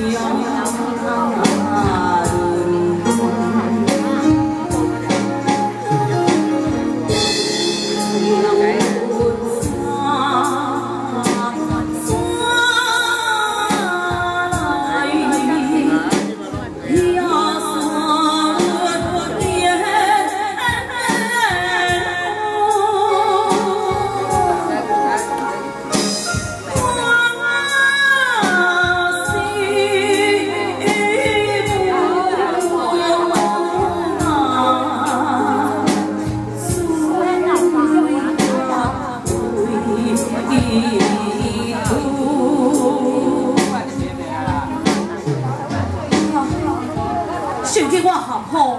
주여. 你这话好好